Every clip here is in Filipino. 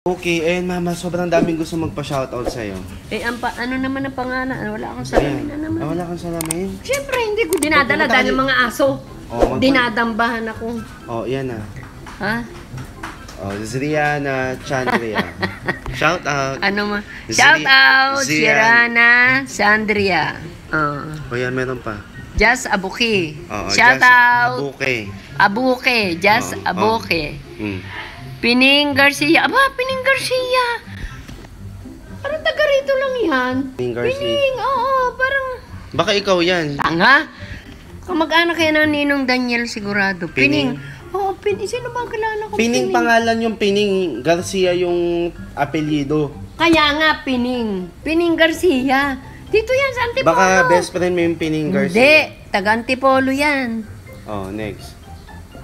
Okay, ayun mama, sobrang daming gusto magpa-shoutout sa'yo. Eh, ang pa, ano naman ang pangalan? Wala akong salamin na naman. Ah, wala kang salamin? Siyempre, hindi ko dinadala Magpupunta dahil ka- ng mga aso. Oh, magpu- Dinadambahan ako. Oh, yan na. Ha? Oh, Zriana Chandria. Shout out. Ano ma? Zri- Shout out, Zian. Sirana Sandria. Oh. Oh, yan, meron pa. Just Abuki. Oh, Shout Jazz out, Abuke. Abuke. Just Oh, oh. Abuke. Mm. Pining Garcia. Aba, Pining Garcia. Parang taga rito lang yan. Pining Garcia. Pining, oo, parang... Baka ikaw yan. Tanga. Kamag-anak kaya ng Ninong Daniel sigurado. Pining. Pining. Oo, Pining. Sino ba ang kilala ko? Pining pangalan yung Pining. Garcia yung apelyido. Kaya nga, Pining. Pining Garcia. Dito yan sa Antipolo. Baka best friend mo yung Pining Hindi. Garcia. Taga Antipolo yan. Oh, next.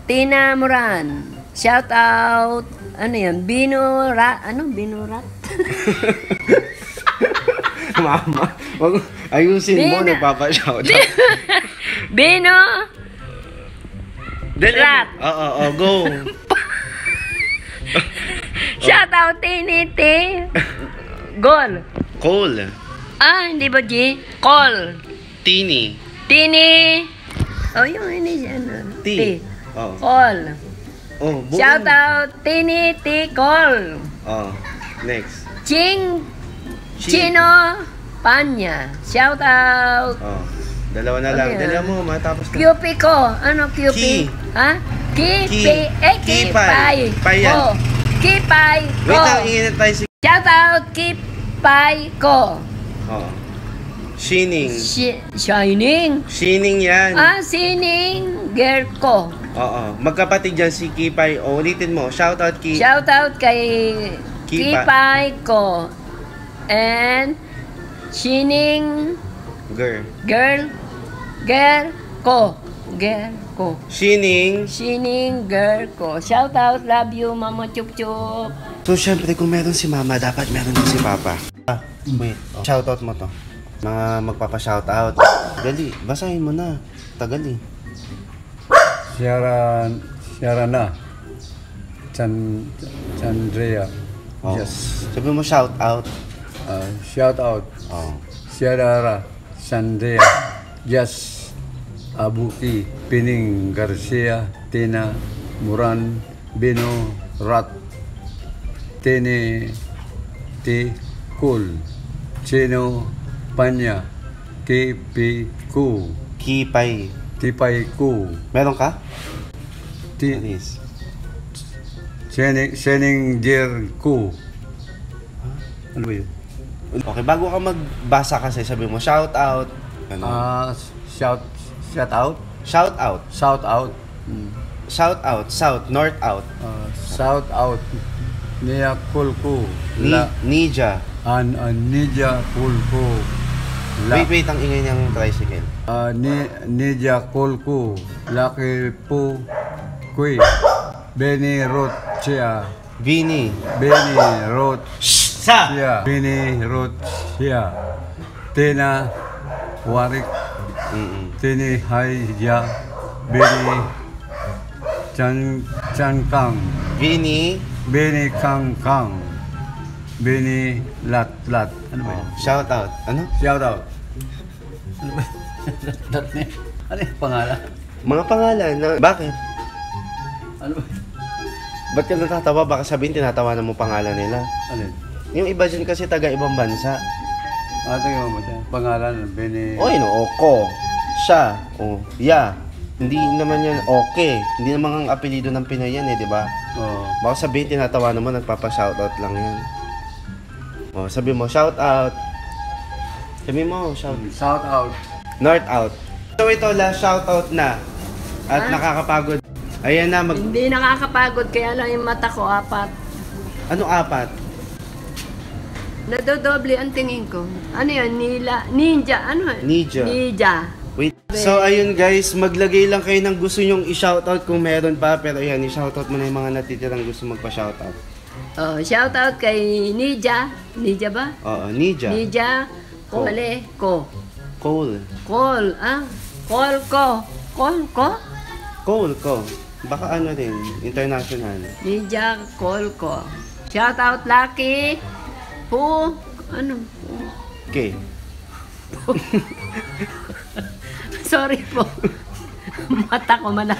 Tina Moran. Shout out. Ano yan? Bino Rat. Ano? Bino Rat? Mama, wag ayusin mo, Bina. nagpapa-shoutout. Bino Dali- Rat. Oo, oo, go. Shout out Tiniti. Gol. Cole. Ah, hindi ba G? Call. Tini. Tini. Oh, yung ini ano. T. T. Oh. Call. Oh, buo Shout out Tiniti Call. Oh, next. Ching Chi. Chino Panya. Shout out. Oh. Dalawa na lang. Ano yan? Dalawa mo, matapos na. QP ko. Ano QP? Ki. Ha? Ki. Ki. Pi. Eh, Ki Ki. Pai. Pai. Pai yan. Ko. Ki Pai. Ko. Wait lang, ingin na tayo si... Shout out Ki Pai Ko. Oh. Shining. Shi- Shining. Shining yan. Ah, sining girl ko. Oo. Magkapatid dyan si Kipay. O, ulitin mo. Shout out Ki... Shout out kay Ki Pa- Kipay ko. And Shining Girl. girl girl ko. Girl ko. Shining. Shining girl ko. Shout out, love you, Mama Chup Chup. So, syempre, kung meron si Mama, dapat meron din si Papa. Ah, wait. Shoutout mo to. Mga magpapa-shoutout. Dali, basahin mo na. Tagal eh. Sierra, Sierra na. Chan, Chandrea. Oh. Yes. Sabi mo shoutout. Uh, shout out. Oh. Sierra Chandrea. Yes. Abuki. Pining Garcia. Tina. Muran. Bino. Rat. Tini. Ti. Kul. Chino. Panya. Kipi. Ku. Kipay. Tipay Ku. Meron ka? Ti. Alis. Sening, sening Jer Ku. Ano ba yun? Okay, bago ka magbasa kasi, sabi mo shoutout. Ano? Ah, shout, shout out, shout out. shout out, mm. Shout out. South. North out. Ah, shout out, Nia Kulku, Ni La, Nija. an, an Nidya Kulku, La, Wait, wait. Ang ingay niyang tricycle. ah, ni, Nidya Kulku, Laki Pu, Kui, Beni Rotia, Vini. Beni Rot, Sa! Siya, Bini Rot, Siya, Tina, Warik, Mm-mm. Tini Haija, Bini, Chan, Chan Kang, Vini. Bini Kang Kang, Bini Lat Lat. Ano ba yun? Shout out. Ano? Shout out. Ano ba yun? Lat Lat na yun. Ano yung pangalan? Mga pangalan. Na, bakit? Ano ba yun? Ba't ka natatawa? Baka sabihin tinatawanan mo pangalan nila. Ano yun? Yung iba dyan kasi taga ibang bansa. Ah, tingnan mo dyan. Pangalan, Bini... O, yun, Oko. Siya. O, ya. Hindi naman yan okay. Hindi naman ang apelido ng Pinoy yan eh, di ba? Oh. Baka sabihin tinatawanan mo, nagpapa-shoutout lang yan. O, sabi mo, shoutout. Sabi mo, shout. Shout out. North out. So ito, last shoutout na. At Ah? nakakapagod. Ayan na, mag... Hindi nakakapagod, kaya lang yung mata ko apat. Ano apat? Nadodoble ang tingin ko. Ano yan? Nila, ninja. Ano? Ninja. Ninja. Wait. So, ayun guys, maglagay lang kayo ng gusto nyong i-shoutout kung meron pa. Pero ayan, i-shoutout mo na yung mga natitirang gusto magpa-shoutout. Oh, shout out kay Ninja. Ninja ba? Oo, Nija. Ninja. Kole ko. Cole. Call. Ah, call ko. Call ko? Cole ko. Baka ano din, international. Ninja call ko. Shout out Lucky. Po, ano? Okay. Sorry po. Mata ko mana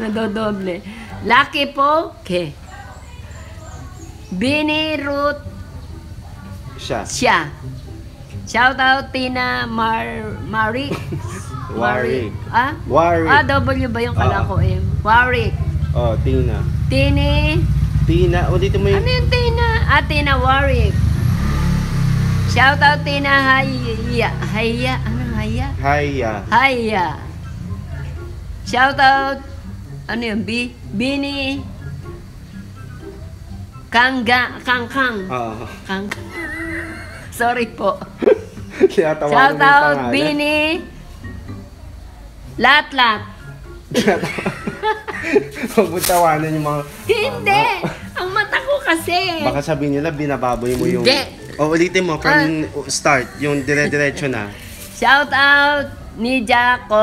nadodoble. Lucky po. Ke. Bini Ruth Siya. siya. Shout out Tina Mar Marik. Warwick. Ah? Warwick. Ah, W ba yung kala Ah. ko eh? Warwick. Oh, Tina. Tini. Tina, ulitin mo Ano yung... yung Tina? Ah, Tina Warwick. Shout out Tina Haya. Haya. Ano Haya? Haya. Haya. Shout out. Ano yun? B? Bini. Kangga. Kangkang. Oo. Kang. Sorry po. Shout mo yung out. Bini. Lat-lat. Huwag mo tawanan yung mga... Hindi! Ang mata ko kasi. Baka sabihin nila, binababoy mo yung... Hindi. O, ulitin mo from start, yung dire-diretso na. Shout out Nija Ko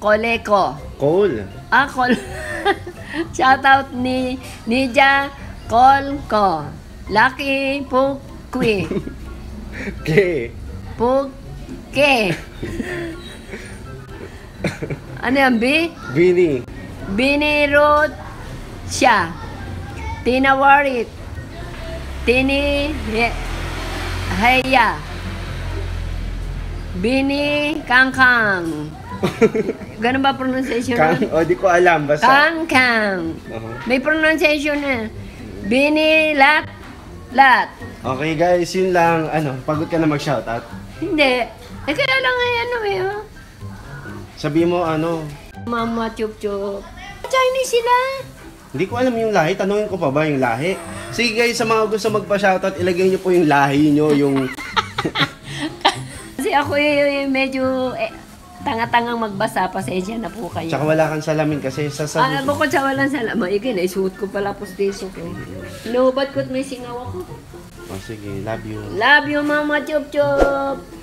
Koleko. Cole. Ah, Kol. Shout out ni Nija Kolko. Lucky Pukwi. Okay. Puke. ano yan, B? Vinny. Binirot siya. Tinawarit. Tini Heya. Bini Kangkang. Ganun ba pronunciation Kang, o, di ko alam. Basta. Kangkang. Uh-huh. May pronunciation na. Bini Lat Lat. Okay guys, yun lang. Ano, pagod ka na mag-shoutout? Hindi. Eh kaya lang eh, ano eh. oh. Sabi mo, ano, Mama chup chup. Chinese sila. hindi ko alam yung lahi. Tanungin ko pa ba yung lahi? Sige guys, sa mga gusto magpa-shoutout, ilagay nyo po yung lahi nyo, yung... Kasi ako eh, medyo eh, tanga-tangang magbasa. Pasensya na po kayo. Tsaka wala kang salamin kasi sa sa... Ah, bukod sa walang salamat, ikin, isuot ko pala pustiso ko. Inuubat ko't may singaw ako. Oh, sige, love you. Love you, Mama Chup Chup!